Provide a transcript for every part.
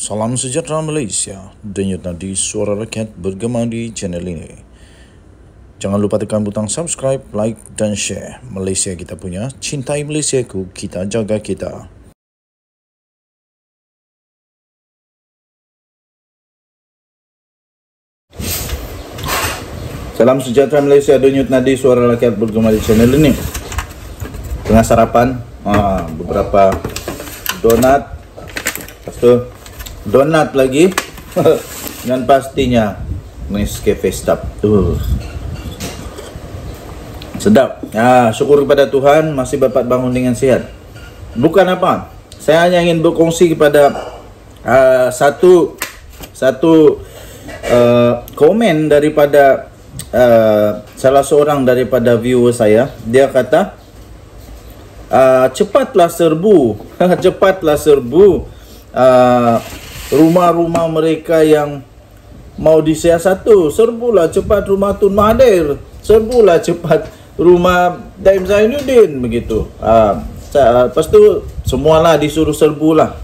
Salam sejahtera Malaysia. Denyut nadi suara rakyat bergema di channel ini. Jangan lupa tekan butang subscribe, like dan share. Malaysia kita punya, cintai Malaysia ku, kita jaga kita. Salam sejahtera Malaysia, denyut nadi suara rakyat bergema di channel ini. Tengah sarapan, ah, beberapa donat, lepas tu donat lagi dan pastinya Nescafe Stub. Uh. Sedap. Ya, syukur kepada Tuhan masih dapat bangun dengan sihat. Bukan apa. Saya hanya ingin berkongsi kepada uh, satu satu uh, komen daripada uh, salah seorang daripada viewer saya. Dia kata uh, cepatlah serbu, cepatlah serbu uh, rumah-rumah mereka yang mau disiasat tu. Serbulah cepat rumah Tun Mahathir. Serbulah cepat rumah Daim Zainuddin begitu. Uh, lepas tu semualah disuruh serbulah.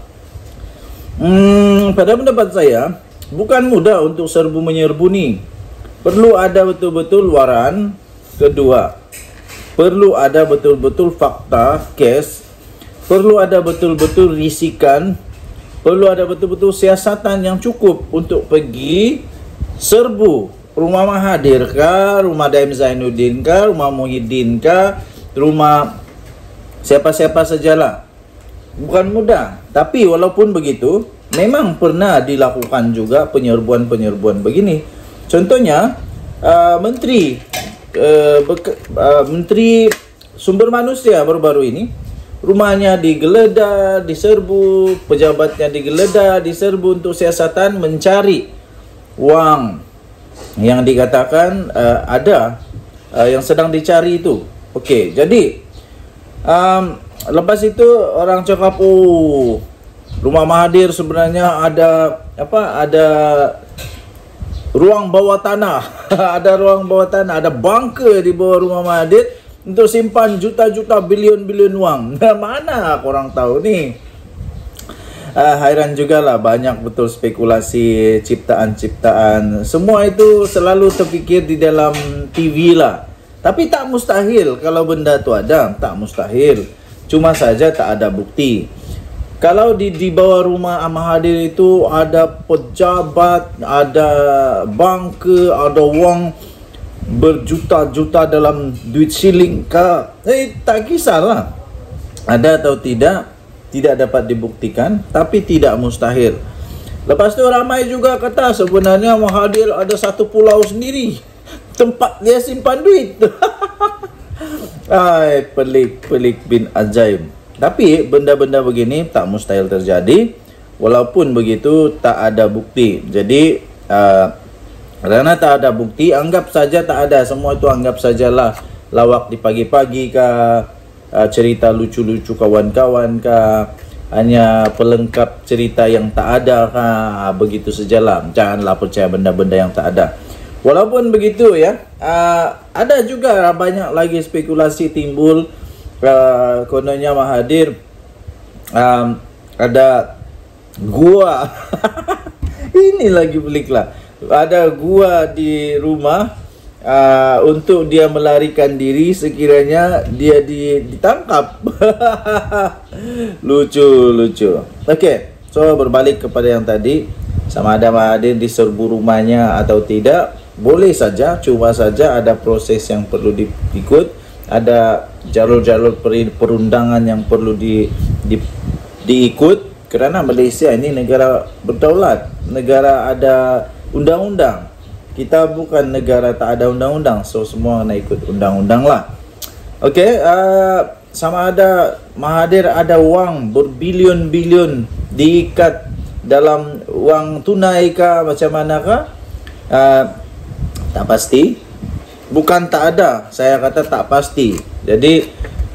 Hmm, pada pendapat saya bukan mudah untuk serbu menyerbu ni. Perlu ada betul-betul waran kedua. Perlu ada betul-betul fakta kes. Perlu ada betul-betul risikan. Perlu ada betul-betul siasatan yang cukup untuk pergi serbu rumah Mahathir kah, rumah Daim Zainuddin kah, rumah Muhyiddin kah, rumah siapa-siapa sajalah. Bukan mudah. Tapi walaupun begitu, memang pernah dilakukan juga penyerbuan-penyerbuan begini. Contohnya, uh, Menteri uh, uh, Menteri Sumber Manusia baru-baru ini, rumahnya digeledah, diserbu, pejabatnya digeledah, diserbu untuk siasatan mencari wang. Yang dikatakan uh, ada uh, yang sedang dicari itu. Okey, jadi um, lepas itu orang cakap oh rumah Mahathir sebenarnya ada apa ada ruang bawah tanah, ada ruang bawah tanah, ada bunker di bawah rumah Mahathir untuk simpan juta-juta bilion-bilion wang. Mana orang tahu ni? uh, hairan juga lah banyak betul spekulasi ciptaan-ciptaan. Semua itu selalu terfikir di dalam TV lah. Tapi tak mustahil kalau benda tu ada. Tak mustahil. Cuma saja tak ada bukti. Kalau di di bawah rumah Mahathir itu ada pejabat ada bank ada wang berjuta-juta dalam duit siling ke eh tak kisahlah ada atau tidak tidak dapat dibuktikan tapi tidak mustahil. Lepas tu ramai juga kata sebenarnya Mahathir ada satu pulau sendiri tempat dia simpan duit. Ai pelik pelik bin ajaib. Tapi benda-benda begini tak mustahil terjadi walaupun begitu tak ada bukti. Jadi uh, kerana tak ada bukti anggap saja tak ada. Semua itu anggap sajalah. Lawak di pagi-pagi kah? Uh, cerita lucu-lucu kawan-kawan ke hanya pelengkap cerita yang tak ada ha begitu sajalah. Janganlah percaya benda-benda yang tak ada. Walaupun begitu ya uh, ada juga banyak lagi spekulasi timbul. Kononnya Mahathir ada gua. Ini lagi peliklah ada gua di rumah uh, untuk dia melarikan diri sekiranya dia di, ditangkap. lucu, lucu. Okey, so berbalik kepada yang tadi, sama ada Mahathir diserbu rumahnya atau tidak, boleh saja, cuma saja ada proses yang perlu diikut, ada jalur-jalur perundangan yang perlu di, di diikut. Kerana Malaysia ini negara berdaulat, negara ada undang-undang. Kita bukan negara tak ada undang-undang so semua nak ikut undang-undang lah. Okey, uh, sama ada Mahathir ada wang berbilion-bilion diikat dalam wang tunai ke macam mana ke uh, tak pasti. Bukan tak ada saya kata tak pasti. Jadi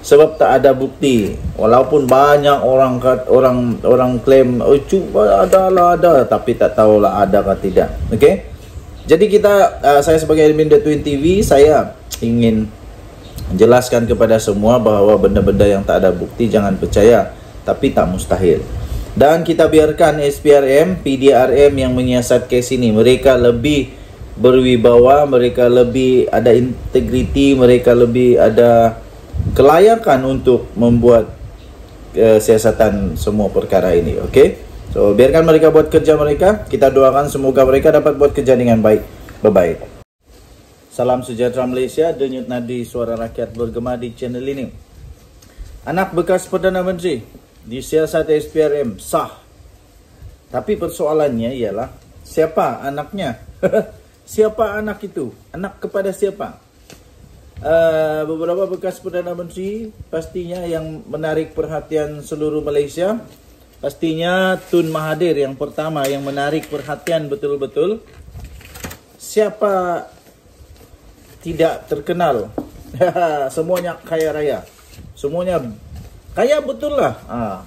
sebab tak ada bukti. Walaupun banyak orang orang orang claim oh cuba ada lah ada. Tapi tak tahulah ada ke tidak. Okey jadi kita uh, saya sebagai admin The Twin TV saya ingin jelaskan kepada semua bahawa benda-benda yang tak ada bukti jangan percaya. Tapi tak mustahil. Dan kita biarkan SPRM, PDRM yang menyiasat kes ini. Mereka lebih berwibawa, mereka lebih ada integriti, mereka lebih ada kelayakan untuk membuat uh, siasatan semua perkara ini. Okay? So, biarkan mereka buat kerja mereka. Kita doakan semoga mereka dapat buat kerja dengan baik. Bye-bye. Salam sejahtera Malaysia, denyut nadi suara rakyat bergema di channel ini. Anak bekas Perdana Menteri disiasat SPRM sah. Tapi persoalannya ialah siapa anaknya? siapa anak itu? Anak kepada siapa? Uh, beberapa bekas Perdana Menteri pastinya yang menarik perhatian seluruh Malaysia. Pastinya Tun Mahathir yang pertama yang menarik perhatian betul-betul. Siapa tidak terkenal? Semuanya kaya raya. Semuanya Kaya betul lah. Ha.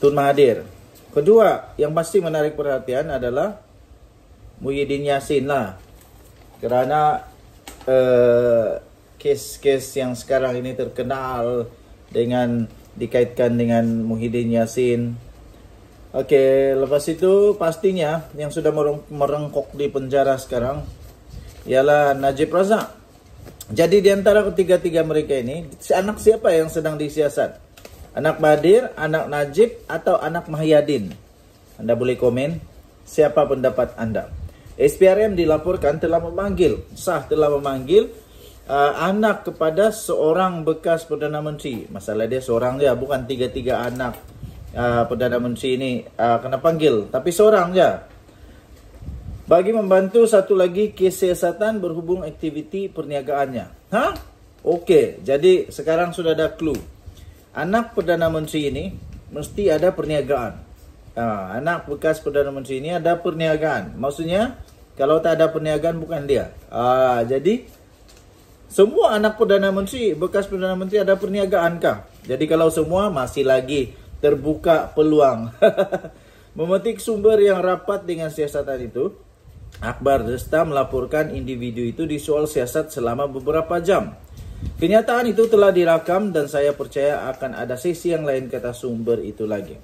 Tun Mahathir. Kedua, yang pasti menarik perhatian adalah Muhyiddin Yassin lah. Kerana uh, kes-kes yang sekarang ini terkenal dengan dikaitkan dengan Muhyiddin Yassin. Okey, lepas itu pastinya yang sudah merengkok di penjara sekarang ialah Najib Razak. Jadi di antara ketiga-tiga mereka ini, si anak siapa yang sedang disiasat? Anak Badir, anak Najib atau anak Mahyadin? Anda boleh komen siapa pendapat anda. SPRM dilaporkan telah memanggil, sah telah memanggil uh, anak kepada seorang bekas Perdana Menteri. Masalah dia seorang dia, bukan tiga-tiga anak uh, Perdana Menteri ini uh, kena panggil. Tapi seorang dia bagi membantu satu lagi kesiasatan berhubung aktiviti perniagaannya. Ha? Okey, jadi sekarang sudah ada clue. Anak Perdana Menteri ini mesti ada perniagaan. Ha, anak bekas Perdana Menteri ini ada perniagaan. Maksudnya, kalau tak ada perniagaan bukan dia. Ha, jadi, semua anak Perdana Menteri, bekas Perdana Menteri ada perniagaan kah? Jadi kalau semua masih lagi terbuka peluang. Memetik sumber yang rapat dengan siasatan itu, Akbar Desta melaporkan individu itu di soal siasat selama beberapa jam. Kenyataan itu telah dirakam dan saya percaya akan ada sesi yang lain kata sumber itu lagi.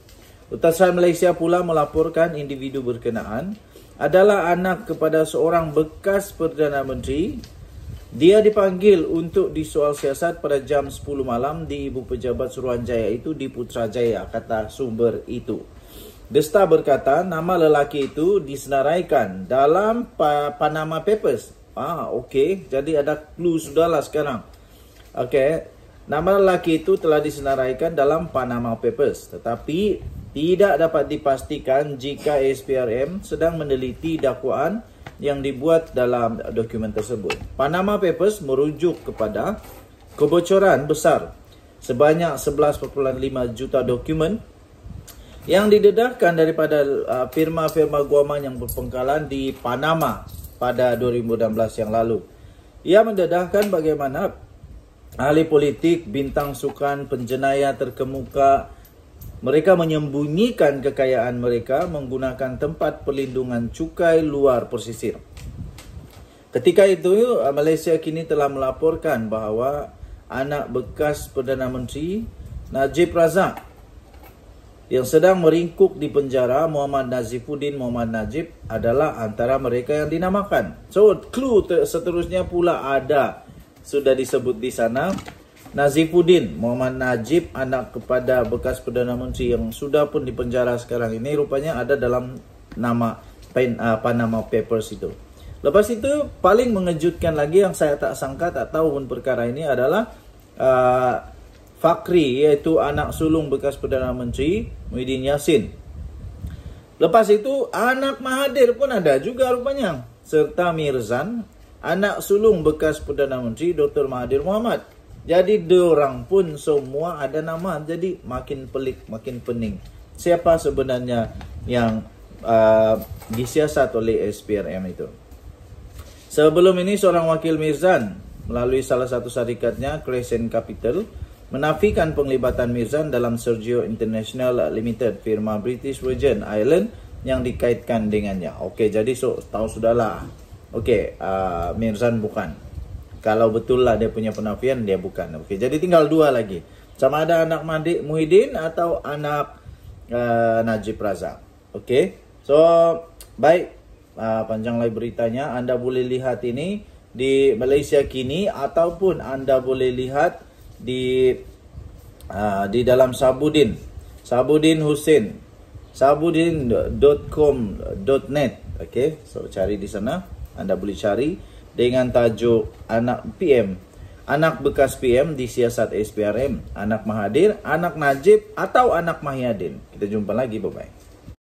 Utasan Malaysia pula melaporkan individu berkenaan adalah anak kepada seorang bekas Perdana Menteri. Dia dipanggil untuk disoal siasat pada jam 10 malam di Ibu Pejabat Suruhanjaya itu di Putrajaya, kata sumber itu. Desta berkata nama lelaki itu disenaraikan dalam Panama Papers. Ah, okey. Jadi ada clue sudahlah sekarang. Okey. Nama lelaki itu telah disenaraikan dalam Panama Papers. Tetapi tidak dapat dipastikan jika SPRM sedang meneliti dakwaan yang dibuat dalam dokumen tersebut. Panama Papers merujuk kepada kebocoran besar sebanyak 11.5 juta dokumen yang didedahkan daripada uh, firma-firma guaman yang berpengkalan di Panama pada 2016 yang lalu. Ia mendedahkan bagaimana ahli politik, bintang sukan, penjenayah terkemuka mereka menyembunyikan kekayaan mereka menggunakan tempat perlindungan cukai luar pesisir. Ketika itu, Malaysia kini telah melaporkan bahawa anak bekas Perdana Menteri Najib Razak yang sedang meringkuk di penjara Muhammad Nazifuddin Muhammad Najib adalah antara mereka yang dinamakan. So, clue seterusnya pula ada sudah disebut di sana. Nazifuddin Muhammad Najib anak kepada bekas Perdana Menteri yang sudah pun di penjara sekarang ini rupanya ada dalam nama pen, uh, Panama Papers itu. Lepas itu paling mengejutkan lagi yang saya tak sangka tak tahu pun perkara ini adalah uh, Fakri iaitu anak sulung bekas Perdana Menteri Muhyiddin Yassin. Lepas itu anak Mahathir pun ada juga rupanya serta Mirzan anak sulung bekas Perdana Menteri Dr. Mahathir Mohamad. Jadi orang pun semua ada nama jadi makin pelik makin pening. Siapa sebenarnya yang uh, disiasat oleh SPRM itu? Sebelum ini seorang wakil Mirzan melalui salah satu syarikatnya Crescent Capital menafikan penglibatan Mirzan dalam Sergio International Limited, firma British Virgin Island yang dikaitkan dengannya. Okey, jadi so tahu sudahlah. Okey, uh, Mirzan bukan. Kalau betul lah dia punya penafian, dia bukan. Okey, jadi tinggal dua lagi. Sama ada anak Mandi Muhyiddin atau anak uh, Najib Razak. Okey. So, baik uh, panjang lagi beritanya anda boleh lihat ini di Malaysia kini ataupun anda boleh lihat di uh, di dalam Sabudin Sabudin Hussein sabudin.com.net okey so cari di sana anda boleh cari dengan tajuk anak PM anak bekas PM di siasat SPRM anak Mahathir anak Najib atau anak Mahyadin. Kita jumpa lagi bye bye